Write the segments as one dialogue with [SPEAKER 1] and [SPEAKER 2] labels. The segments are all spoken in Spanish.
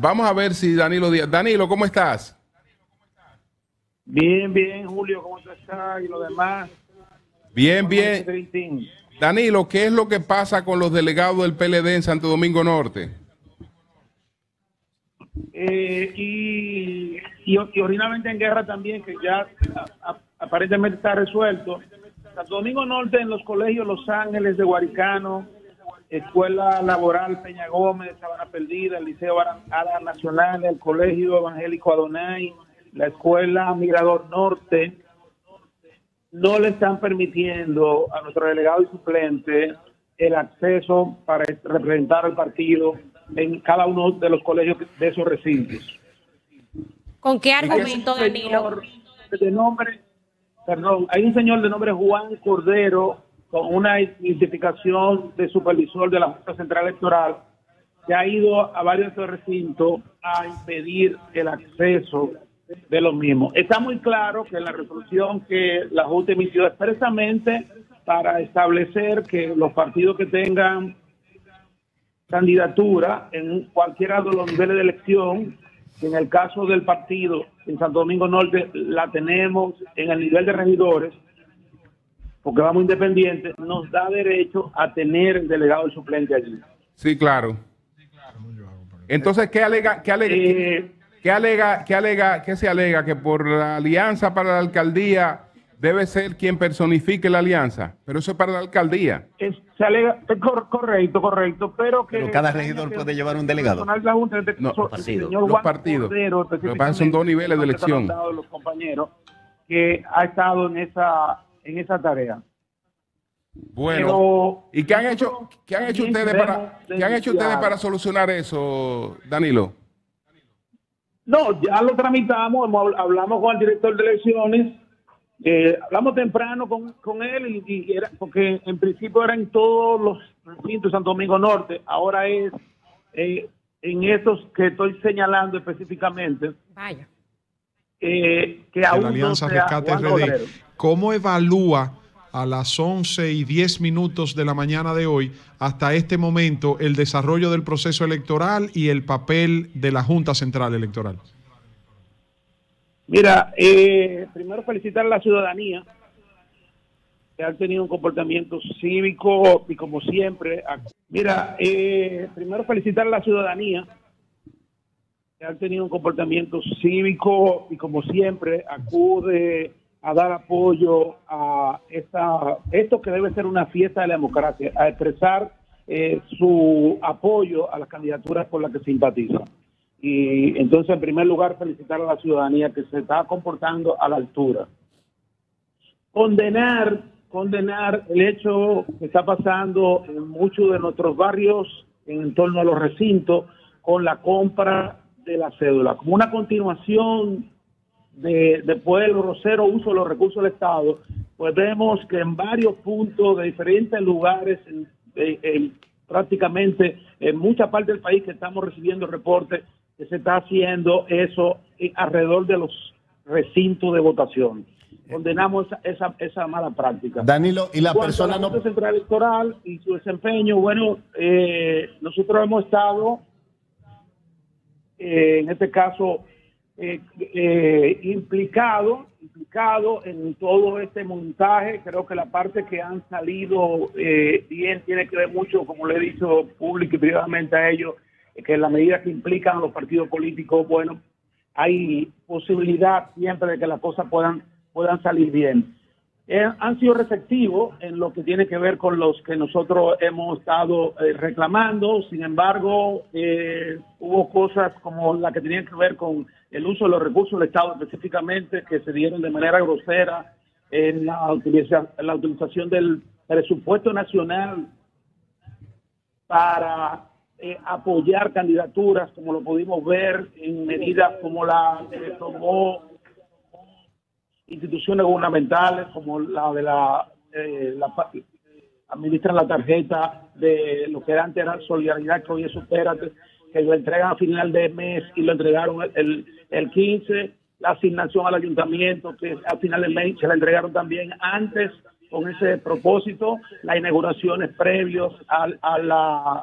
[SPEAKER 1] Vamos a ver si Danilo Díaz. Danilo, ¿cómo estás?
[SPEAKER 2] Bien, bien, Julio, ¿cómo estás? Y lo demás.
[SPEAKER 1] Bien, bien. Danilo, ¿qué es lo que pasa con los delegados del PLD en Santo Domingo Norte?
[SPEAKER 2] Eh, y, y, originalmente en guerra también, que ya aparentemente está resuelto. Santo Domingo Norte en los colegios Los Ángeles de Guaricano, Escuela Laboral Peña Gómez, Sabana Perdida, el Liceo Ara Nacional, el Colegio Evangélico Adonai, la Escuela Mirador Norte, no le están permitiendo a nuestro delegado y suplente el acceso para representar al partido en cada uno de los colegios de esos recintos.
[SPEAKER 3] ¿Con qué argumento, Danilo?
[SPEAKER 2] De nombre, perdón, hay un señor de nombre Juan Cordero con una identificación de supervisor de la Junta Central Electoral que ha ido a varios recintos a impedir el acceso de los mismos. Está muy claro que la resolución que la Junta emitió expresamente para establecer que los partidos que tengan candidatura en cualquiera de los niveles de elección, en el caso del partido en Santo Domingo Norte la tenemos en el nivel de regidores, porque vamos independientes, nos da derecho a tener el delegado y suplente allí.
[SPEAKER 1] Sí, claro. Entonces, ¿qué alega? Qué alega eh, ¿Qué alega, qué alega, qué se alega? Que por la alianza para la alcaldía debe ser quien personifique la alianza, pero eso es para la alcaldía.
[SPEAKER 2] se alega, correcto, correcto, pero que...
[SPEAKER 4] cada regidor puede llevar un delegado.
[SPEAKER 1] no, los partidos. Los son dos niveles de elección.
[SPEAKER 2] Los compañeros que ha estado en esa, en esa tarea.
[SPEAKER 1] Bueno, ¿y qué han hecho, qué han hecho ustedes para, qué han hecho ustedes para solucionar eso, Danilo?
[SPEAKER 2] No, ya lo tramitamos, hablamos con el director de elecciones, eh, hablamos temprano con, con él y, era porque en principio era en todos los recintos de Santo Domingo Norte, ahora es eh, en estos que estoy señalando específicamente.
[SPEAKER 3] Vaya.
[SPEAKER 2] Eh, que aún
[SPEAKER 5] la Alianza Rescate RD. ¿Cómo evalúa a las 11 y 10 minutos de la mañana de hoy hasta este momento el desarrollo del proceso electoral y el papel de la Junta Central Electoral?
[SPEAKER 2] Mira, eh, primero felicitar a la ciudadanía que ha tenido un comportamiento cívico y como siempre, mira, eh, primero felicitar a la ciudadanía que ha tenido un comportamiento cívico y como siempre acude a dar apoyo a esta, esto que debe ser una fiesta de la democracia, a expresar eh, su apoyo a las candidaturas por las que simpatiza. Y entonces, en primer lugar, felicitar a la ciudadanía que se está comportando a la altura. Condenar, condenar el hecho que está pasando en muchos de nuestros barrios en torno a los recintos con la compra de la cédula, como una continuación de, después del grosero uso de los recursos del Estado, pues vemos que en varios puntos de diferentes lugares, en, prácticamente en mucha parte del país que estamos recibiendo reportes que se está haciendo eso alrededor de los recintos de votación. Condenamos esa, esa, mala práctica.
[SPEAKER 4] Danilo, y la persona
[SPEAKER 2] la no... Central Electoral y su desempeño, bueno, eh, nosotros hemos estado, eh, en este caso, eh, eh, implicado, implicado en todo este montaje. Creo que la parte que han salido eh, bien tiene que ver mucho, como le he dicho público y privadamente a ellos, que en la medida que implican los partidos políticos, bueno, hay posibilidad siempre de que las cosas puedan, puedan salir bien. Eh, han sido receptivos en lo que tiene que ver con los que nosotros hemos estado eh, reclamando. Sin embargo, eh, hubo cosas como la que tenían que ver con el uso de los recursos del Estado específicamente, que se dieron de manera grosera en la, la utilización del presupuesto nacional para apoyar candidaturas, como lo pudimos ver en medidas como la que tomó instituciones gubernamentales como la de la, eh, la administran la tarjeta de lo que antes era solidaridad, que hoy es que lo entregan a final de mes y lo entregaron el, el 15, la asignación al ayuntamiento, que a final de mes se la entregaron también antes con ese propósito, las inauguraciones previos a, a la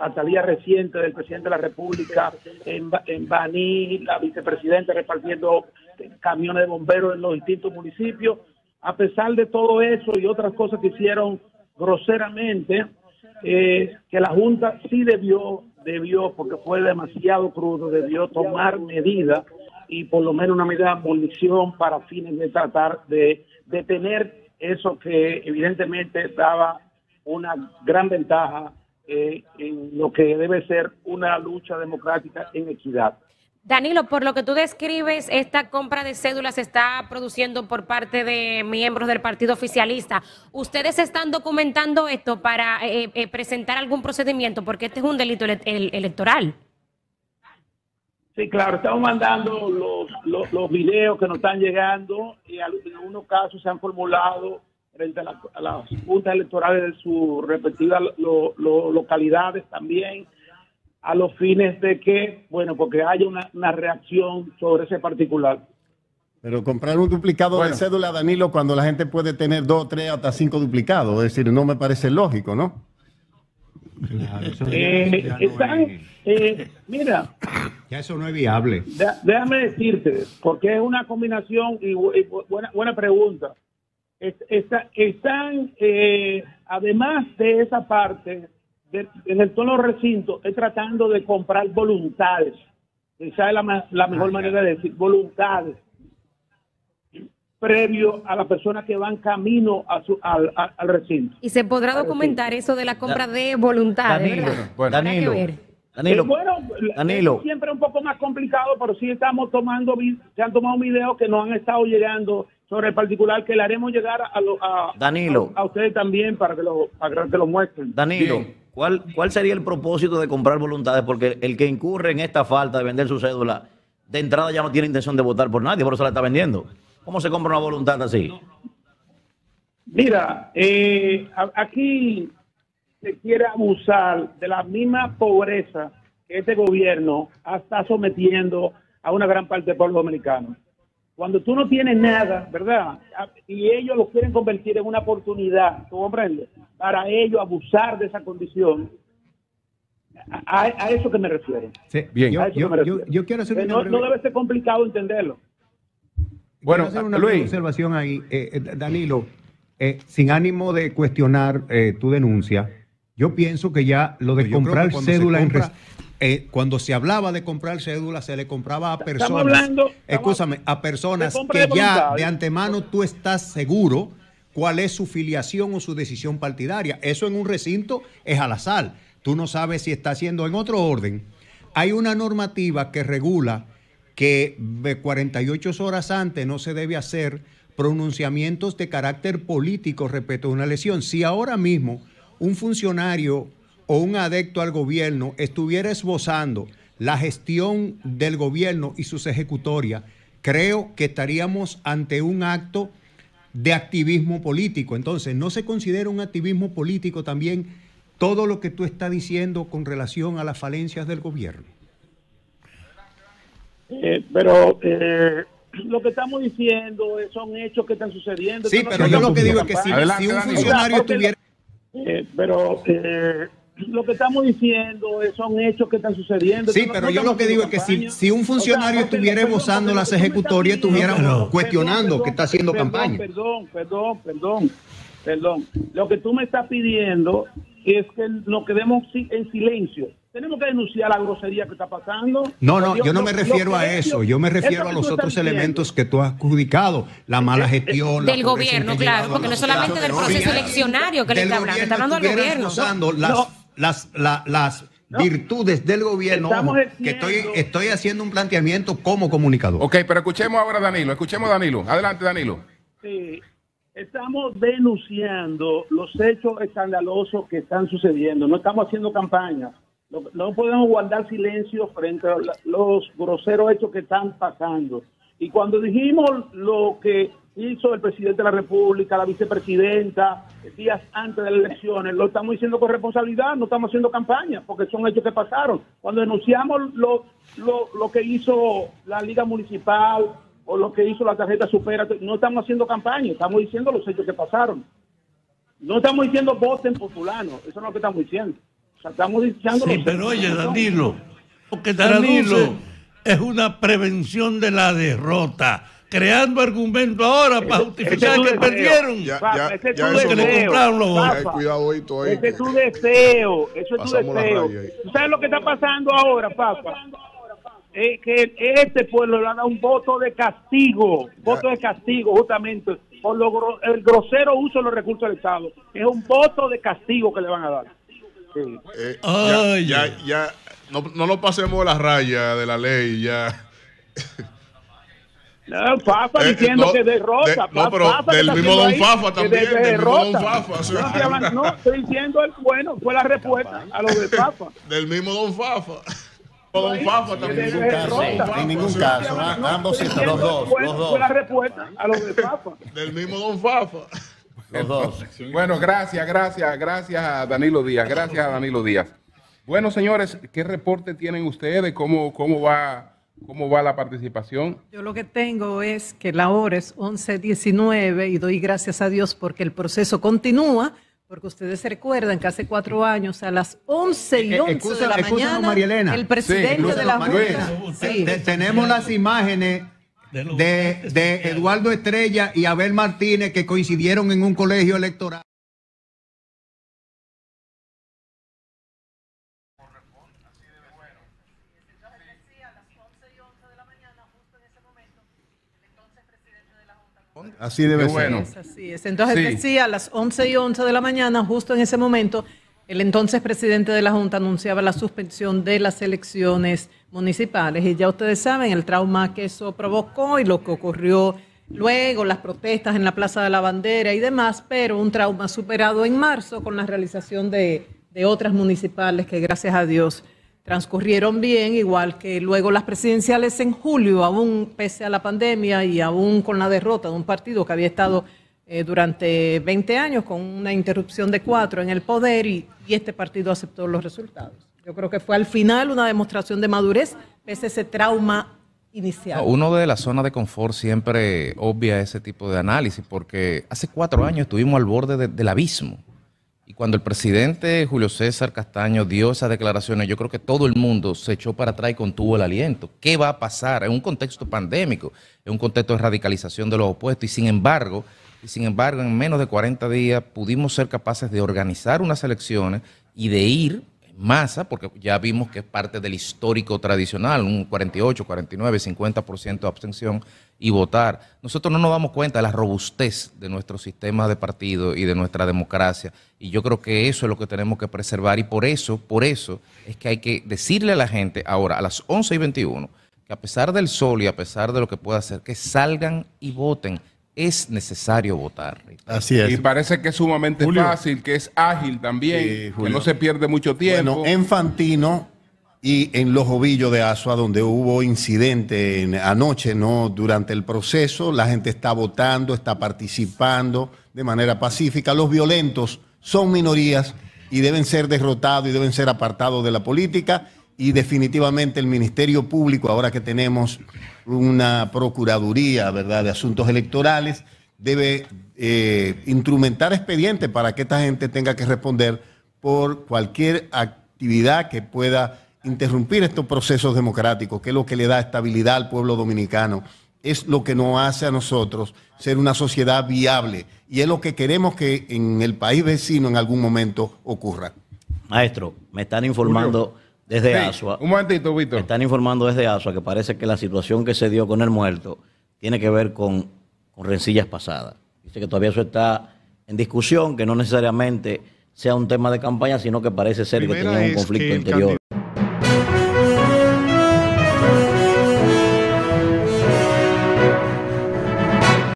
[SPEAKER 2] hasta el día reciente del presidente de la República en, en Baní, la vicepresidenta repartiendo camiones de bomberos en los distintos municipios. A pesar de todo eso y otras cosas que hicieron groseramente, eh, que la Junta sí debió, debió, porque fue demasiado crudo, debió tomar medidas y por lo menos una medida de munición para fines de tratar de detener eso que evidentemente daba una gran ventaja eh, en lo que debe ser una lucha democrática en equidad.
[SPEAKER 3] Danilo, por lo que tú describes, esta compra de cédulas se está produciendo por parte de miembros del partido oficialista. ¿Ustedes están documentando esto para eh, eh, presentar algún procedimiento? Porque este es un delito electoral.
[SPEAKER 2] Sí, claro, estamos mandando los, los, videos que nos están llegando y en algunos casos se han formulado frente a, las juntas electorales de sus respectivas localidades también a los fines de que, bueno, porque haya una, reacción sobre ese particular.
[SPEAKER 4] Pero comprar un duplicado de cédula, Danilo, cuando la gente puede tener dos, tres, hasta cinco duplicados, es decir, no me parece lógico, ¿no?
[SPEAKER 2] Eh, eh, mira,
[SPEAKER 4] ya eso no es viable.
[SPEAKER 2] déjame decirte, porque es una combinación y, buena, buena pregunta. Están, eh, además de esa parte, en el tono recinto es tratando de comprar voluntades. Esa es la, la mejor ah, manera de decir voluntades. Previo a la persona que van camino a su, al, al, recinto.
[SPEAKER 3] Y se podrá documentar eso de la compra de voluntades.
[SPEAKER 4] Danilo, bueno, Danilo,
[SPEAKER 2] Danilo, bueno, Danilo. Es siempre un poco más complicado, pero sí estamos tomando, se han tomado videos que nos han estado llegando sobre el particular que le haremos llegar a, a,
[SPEAKER 4] Danilo.
[SPEAKER 2] a, ustedes también para que lo, para que lo muestren.
[SPEAKER 4] Danilo. ¿Cuál, ¿Cuál sería el propósito de comprar voluntades? Porque el que incurre en esta falta de vender su cédula, de entrada ya no tiene intención de votar por nadie, por eso la está vendiendo. ¿Cómo se compra una voluntad así?
[SPEAKER 2] Mira, eh, aquí se quiere abusar de la misma pobreza que este gobierno está sometiendo a una gran parte del pueblo dominicano. Cuando tú no tienes nada, ¿verdad? Y ellos lo quieren convertir en una oportunidad, ¿tú comprendes? Para ellos abusar de esa condición. A, eso que me refiero.
[SPEAKER 4] Sí, bien. Yo, quiero hacer
[SPEAKER 2] una no, debe ser complicado entenderlo.
[SPEAKER 4] Bueno, hacer una observación ahí, eh, eh, Danilo, eh, sin ánimo de cuestionar tu denuncia, yo pienso que ya lo de comprar cédula en eh, cuando se hablaba de comprar cédula, se le compraba a personas, escúchame, a personas que ya de antemano tú estás seguro cuál es su filiación o su decisión partidaria. Eso en un recinto es al azar. Tú no sabes si está haciendo en otro orden. Hay una normativa que regula que 48 horas antes no se debe hacer pronunciamientos de carácter político respecto a una lesión. Si ahora mismo un funcionario o un adecto al gobierno estuviera esbozando la gestión del gobierno y sus ejecutorias, creo que estaríamos ante un acto de activismo político. Entonces, ¿no se considera un activismo político también todo lo que tú estás diciendo con relación a las falencias del gobierno?
[SPEAKER 2] Eh, pero eh, lo que estamos diciendo son hechos que están sucediendo.
[SPEAKER 4] Sí, pero yo lo que digo es que si, un funcionario estuviera...
[SPEAKER 2] Eh, pero lo que estamos diciendo son hechos que están sucediendo.
[SPEAKER 4] Sí, pero yo lo que digo es que si, un funcionario estuviera esbozando las ejecutorias, estuviéramos cuestionando que está haciendo campaña.
[SPEAKER 2] Perdón, perdón, perdón, perdón. Lo que tú me estás pidiendo es que nos quedemos en silencio. Tenemos que denunciar la grosería que está pasando.
[SPEAKER 4] No, no, yo no me refiero a eso. Yo me refiero a los otros elementos que tú has adjudicado. La mala gestión.
[SPEAKER 3] Del gobierno, claro. Porque no solamente del proceso eleccionario que le está hablando. Está hablando del gobierno
[SPEAKER 4] las, las virtudes del gobierno que estoy, estoy haciendo un planteamiento como comunicador.
[SPEAKER 1] Ok, pero escuchemos ahora a Danilo, escuchemos a Danilo. Adelante, Danilo.
[SPEAKER 2] Sí, estamos denunciando los hechos escandalosos que están sucediendo, no estamos haciendo campaña. No, no podemos guardar silencio frente a los groseros hechos que están pasando. Y cuando dijimos lo que hizo el presidente de la República, la vicepresidenta, días antes de las elecciones. Lo estamos diciendo con responsabilidad, no estamos haciendo campaña, porque son hechos que pasaron. Cuando denunciamos lo, lo, que hizo la Liga Municipal o lo que hizo la tarjeta Supera, no estamos haciendo campaña, estamos diciendo los hechos que pasaron. No estamos diciendo voten por fulano, eso no es lo que estamos diciendo. estamos diciendo.
[SPEAKER 6] Sí, pero oye, Danilo, lo que Danilo es una prevención de la derrota creando argumentos ahora para justificar que perdieron. Ya, ya, ese ya
[SPEAKER 2] que le compraron los votos. Cuidado Ese es tu deseo, eso es tu deseo. ¿Tú sabes lo que está pasando ahora, papá? Es que este pueblo le ha dado un voto de castigo, voto de castigo justamente por lo, el grosero uso de los recursos del Estado. Es un voto de castigo que le van a dar.
[SPEAKER 7] Eh, ya, ya, no, no lo pasemos de la raya de la ley, ya.
[SPEAKER 2] No, Fafa eh, diciendo que derrota.
[SPEAKER 7] no, pero del mismo Don Fafa también. del mismo Don
[SPEAKER 2] Fafa. no, estoy diciendo el bueno, fue la respuesta a lo de Fafa.
[SPEAKER 7] del mismo Don Fafa. Don Fafa también.
[SPEAKER 8] En ningún caso, en ningún caso. Ambos los dos. Los dos.
[SPEAKER 2] Fue la respuesta a lo de Fafa.
[SPEAKER 7] Del mismo Don Fafa.
[SPEAKER 1] Los dos. Bueno, gracias, gracias, gracias a Danilo Díaz. Gracias a Danilo Díaz. Bueno, señores, ¿qué reporte tienen ustedes? ¿Cómo, cómo va ¿Cómo va la participación?
[SPEAKER 9] Yo lo que tengo es que la hora es 11.19 y doy gracias a Dios porque el proceso continúa, porque ustedes se recuerdan que hace cuatro años a las 11 y 11 eh, de la mañana, el presidente de la
[SPEAKER 8] Junta... tenemos las imágenes de, de Eduardo Estrella y Abel Martínez que coincidieron en un colegio electoral.
[SPEAKER 9] Así debe ser. así es. Entonces decía a las 11 y 11 de la mañana, justo en ese momento, el entonces presidente de la Junta anunciaba la suspensión de las elecciones municipales. Y ya ustedes saben el trauma que eso provocó y lo que ocurrió luego, las protestas en la Plaza de la Bandera y demás, pero un trauma superado en marzo con la realización de, de otras municipales que gracias a Dios transcurrieron bien, igual que luego las presidenciales en julio, aún pese a la pandemia y aún con la derrota de un partido que había estado eh, durante 20 años con una interrupción de cuatro en el poder y, este partido aceptó los resultados. Yo creo que fue al final una demostración de madurez pese a ese trauma inicial.
[SPEAKER 10] uno de la zona de confort siempre obvia ese tipo de análisis porque hace cuatro años estuvimos al borde del abismo y cuando el presidente Julio César Castaño dio esas declaraciones, yo creo que todo el mundo se echó para atrás y contuvo el aliento. ¿Qué va a pasar? En un contexto pandémico, en un contexto de radicalización de los opuestos. Y sin embargo, y sin embargo, en menos de 40 días pudimos ser capaces de organizar unas elecciones y de ir masa, porque ya vimos que es parte del histórico tradicional, un 48, 49, 50% de abstención y votar. Nosotros no nos damos cuenta de la robustez de nuestro sistema de partido y de nuestra democracia. Y yo creo que eso es lo que tenemos que preservar. Y por eso, por eso es que hay que decirle a la gente ahora, a las 11 y 21, que a pesar del sol y a pesar de lo que pueda hacer, que salgan y voten es necesario votar.
[SPEAKER 1] Así es. Y parece que es sumamente fácil, que es ágil también, que no se pierde mucho tiempo.
[SPEAKER 8] Bueno, en Fantino y en Los Ovillos de Asua, donde hubo incidente anoche, ¿no? Durante el proceso, la gente está votando, está participando de manera pacífica. Los violentos son minorías y deben ser derrotados y deben ser apartados de la política y definitivamente el Ministerio Público, ahora que tenemos una Procuraduría ¿verdad? de Asuntos Electorales, debe eh, instrumentar expedientes para que esta gente tenga que responder por cualquier actividad que pueda interrumpir estos procesos democráticos, que es lo que le da estabilidad al pueblo dominicano, es lo que nos hace a nosotros ser una sociedad viable y es lo que queremos que en el país vecino en algún momento ocurra.
[SPEAKER 11] Maestro, me están informando desde Asua.
[SPEAKER 1] Un momentito, Víctor.
[SPEAKER 11] Están informando desde Asua que parece que la situación que se dio con el muerto tiene que ver con, con rencillas pasadas. Dice que todavía eso está en discusión, que no necesariamente sea un tema de campaña, sino que parece ser que tenía un conflicto interior.